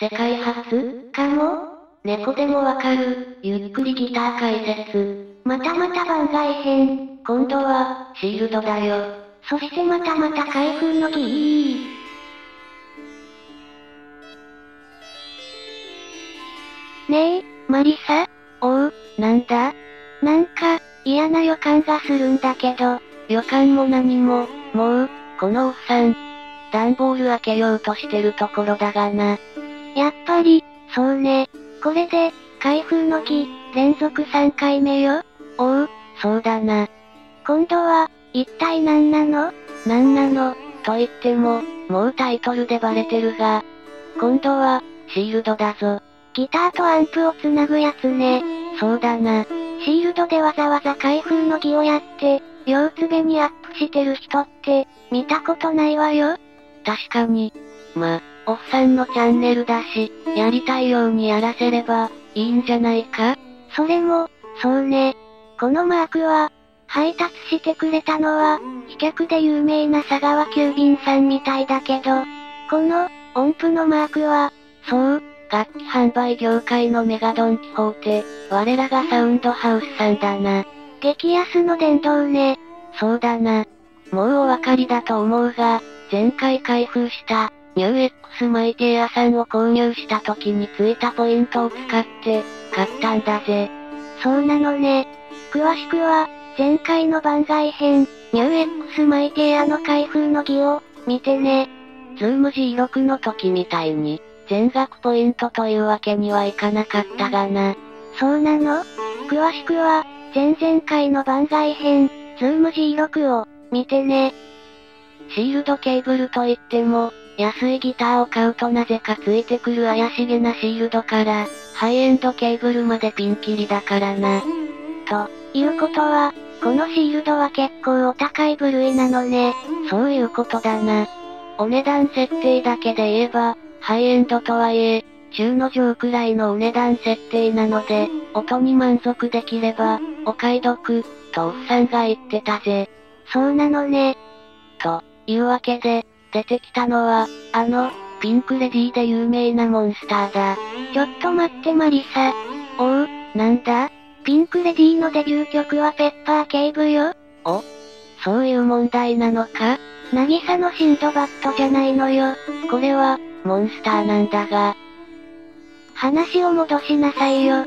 世界初かも？猫でもわかる、ゆっくりギター解説。またまた番外編。今度は、シールドだよ。そしてまたまた開封の儀ねえ、マリサ？おう、なんだ？なんか、嫌な予感がするんだけど。予感も何も、もう、このおっさん。段ボール開けようとしてるところだがな。やっぱり、そうね。これで、開封の儀、連続3回目よ。おう、そうだな。今度は、一体何なの？何なの、と言っても、もうタイトルでバレてるが。今度は、シールドだぞ。ギターとアンプをつなぐやつね。そうだな。シールドでわざわざ開封の儀をやって、両つべにアップしてる人って、見たことないわよ。確かに。ま、おっさんのチャンネルだし、やりたいようにやらせれば、いいんじゃないか？それも、そうね。このマークは、配達してくれたのは、飛脚で有名な佐川急便さんみたいだけど、この、音符のマークは、そう、楽器販売業界のメガドンキホーテ、我らがサウンドハウスさんだな。激安の殿堂ね。そうだな。もうお分かりだと思うが、前回開封した、ニュー X マイティアさんを購入した時についたポイントを使って、買ったんだぜ。そうなのね。詳しくは、前回の番外編、ニュー X マイティアの開封の儀を、見てね。ズーム G6 の時みたいに、全額ポイントというわけにはいかなかったがな。そうなの？詳しくは、前々回の番外編、ズーム G6 を、見てね。シールドケーブルといっても、安いギターを買うとなぜかついてくる怪しげなシールドから、ハイエンドケーブルまでピンキリだからな。と、いうことは、このシールドは結構お高い部類なのね。そういうことだな。お値段設定だけで言えば、ハイエンドとはいえ、中の上くらいのお値段設定なので、音に満足できれば、お買い得、とおっさんが言ってたぜ。そうなのね。というわけで、出てきたのは、あの、ピンクレディーで有名なモンスターだ。ちょっと待ってマリサ。おう、なんだ？ピンクレディーのデビュー曲はペッパー警部よ。おそういう問題なのか？渚のシンドバッドじゃないのよ。これは、モンスターなんだが。話を戻しなさいよ。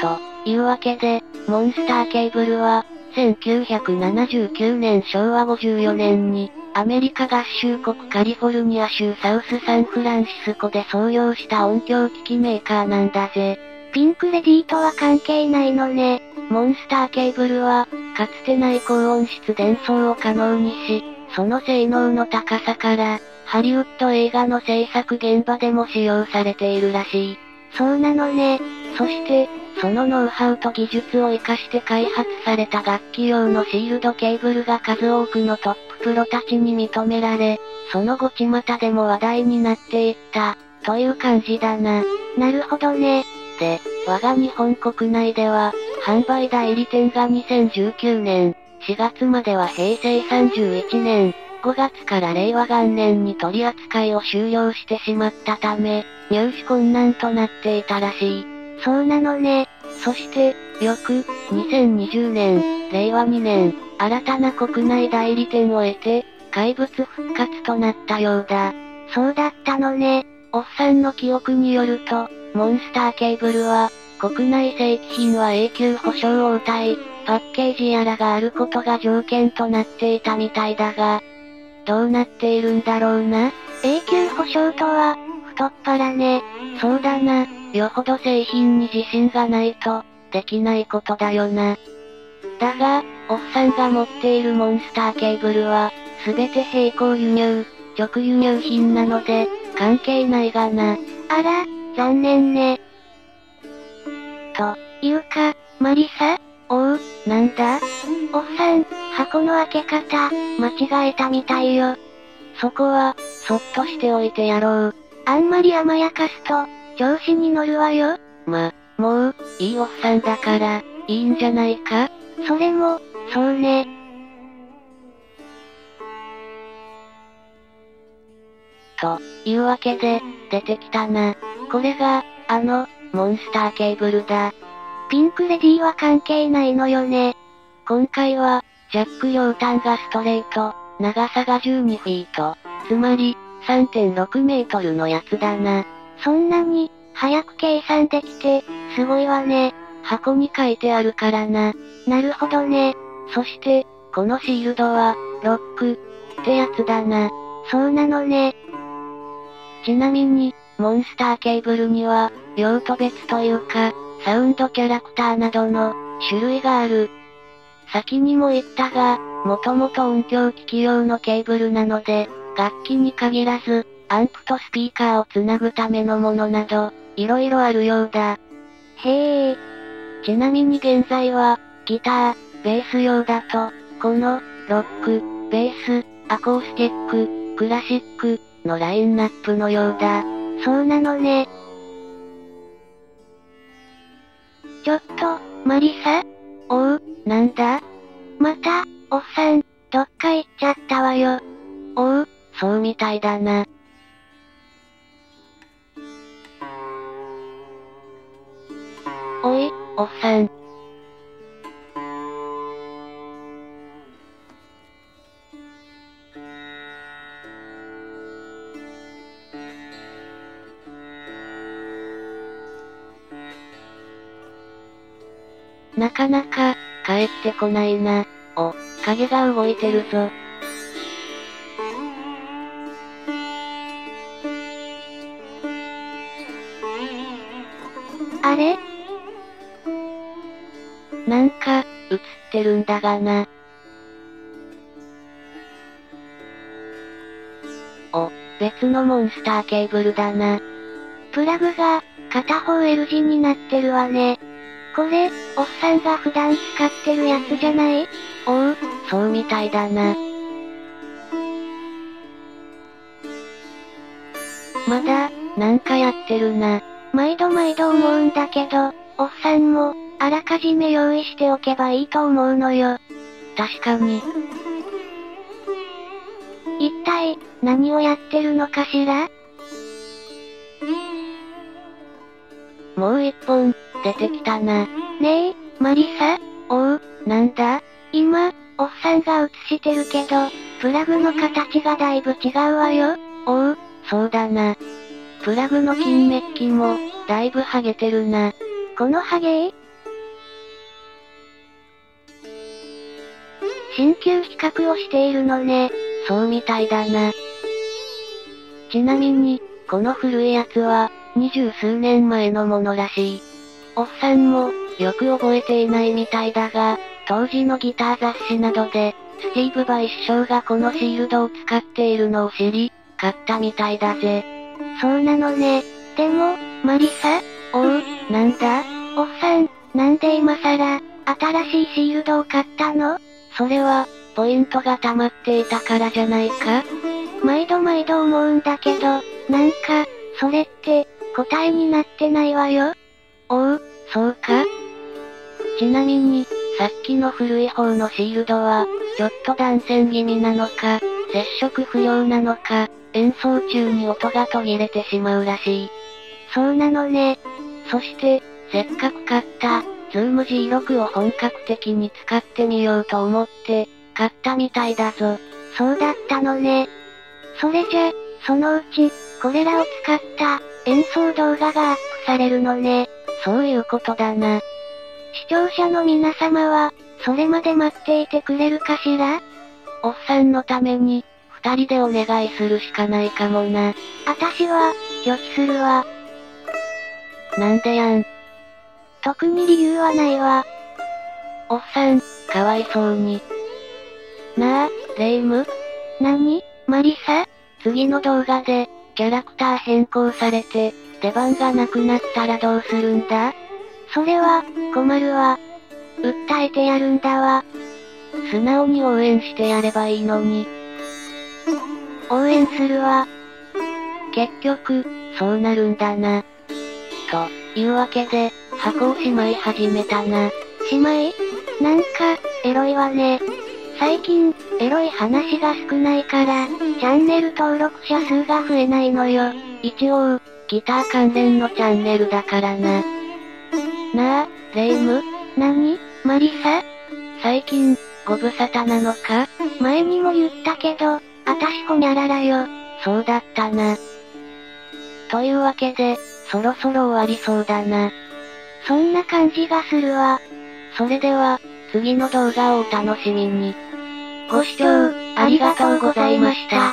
というわけで、モンスターケーブルは、1979年昭和54年に、アメリカ合衆国カリフォルニア州サウスサンフランシスコで創業した音響機器メーカーなんだぜ。ピンクレディーとは関係ないのね。モンスターケーブルは、かつてない高音質伝送を可能にし、その性能の高さから、ハリウッド映画の制作現場でも使用されているらしい。そうなのね。そして、そのノウハウと技術を活かして開発された楽器用のシールドケーブルが数多くのトップロたちに認められ、その後巷でも話題になっていった、という感じだな。なるほどね。で、我が日本国内では、販売代理店が2019年、4月までは平成31年、5月から令和元年に取り扱いを終了してしまったため、入手困難となっていたらしい。そうなのね。そして、翌、2020年、令和2年、新たな国内代理店を得て、怪物復活となったようだ。そうだったのね。おっさんの記憶によると、モンスターケーブルは、国内正規品は永久保証を歌い、パッケージやらがあることが条件となっていたみたいだが、どうなっているんだろうな？永久保証とは、太っ腹ね。そうだな。よほど製品に自信がないと、できないことだよな。だが、おっさんが持っているモンスターケーブルは、すべて並行輸入、直輸入品なので、関係ないがな。あら、残念ね。と、いうか、マリサ？おう、なんだ？おっさん、箱の開け方、間違えたみたいよ。そこは、そっとしておいてやろう。あんまり甘やかすと、調子に乗るわよ。ま、もう、いいおっさんだから、いいんじゃないか？それも、そうね。というわけで、出てきたな。これが、あの、モンスターケーブルだ。ピンクレディーは関係ないのよね。今回は、ジャック両端がストレート、長さが12フィート、つまり、3.6メートルのやつだな。そんなに、早く計算できて、すごいわね。箱に書いてあるからな。なるほどね。そして、このシールドは、ロック、ってやつだな。そうなのね。ちなみに、モンスターケーブルには、用途別というか、サウンドキャラクターなどの、種類がある。先にも言ったが、もともと音響機器用のケーブルなので、楽器に限らず、アンプとスピーカーをつなぐためのものなど、色々あるようだ。へえ。ちなみに現在は、ギター、ベース用だと、この、ロック、ベース、アコースティック、クラシック、のラインナップのようだ。そうなのね。ちょっと、マリサ？おう、なんだ？また、おっさん、どっか行っちゃったわよ。おう、そうみたいだな。なかなか、帰ってこないな。お、影が動いてるぞ。あれ？なんか、映ってるんだがな。お、別のモンスターケーブルだな。プラグが、片方 L 字になってるわね。これ、おっさんが普段使ってるやつじゃない？おう、そうみたいだな。まだ、なんかやってるな。毎度毎度思うんだけど、おっさんも、あらかじめ用意しておけばいいと思うのよ。確かに。一体、何をやってるのかしら？もう一本、出てきたな。ねえ、マリサ？おう、なんだ？今、おっさんが映してるけど、プラグの形がだいぶ違うわよ。おう、そうだな。プラグの金メッキも、だいぶハゲてるな。このハゲ？新旧比較をしているのね。そうみたいだな。ちなみに、この古いやつは、二十数年前のものらしい。おっさんも、よく覚えていないみたいだが、当時のギター雑誌などで、スティーブ・ヴァイ師匠がこのシールドを使っているのを知り、買ったみたいだぜ。そうなのね。でも、魔理沙？おう、なんだ？おっさん、なんで今さら、新しいシールドを買ったの？それは、ポイントが溜まっていたからじゃないか？毎度毎度思うんだけど、なんか、それって、答えになってないわよ。おう、そうかちなみに、さっきの古い方のシールドは、ちょっと断線気味なのか、接触不良なのか、演奏中に音が途切れてしまうらしい。そうなのね。そして、せっかく買った、ズーム G6 を本格的に使ってみようと思って、買ったみたいだぞ。そうだったのね。それじゃ、そのうち、これらを使った、演奏動画がアップされるのね。そういうことだな。視聴者の皆様は、それまで待っていてくれるかしら？おっさんのために、二人でお願いするしかないかもな。あたしは、拒否するわ。なんでやん。特に理由はないわ。おっさん、かわいそうに。なあ、レイム？何？マリサ？次の動画で、キャラクター変更されて、出番がなくなったらどうするんだ？それは、困るわ。訴えてやるんだわ。素直に応援してやればいいのに。応援するわ。結局、そうなるんだな。というわけで、箱をしまい始めたな。しまい？なんか、エロいわね。最近、エロい話が少ないから、チャンネル登録者数が増えないのよ。一応、ギター関連のチャンネルだからな。なあ、レイム？何？マリサ？最近、ご無沙汰なのか？前にも言ったけど、あたしほにゃららよ。そうだったな。というわけで、そろそろ終わりそうだな。そんな感じがするわ。それでは、次の動画をお楽しみに。ご視聴、ありがとうございました。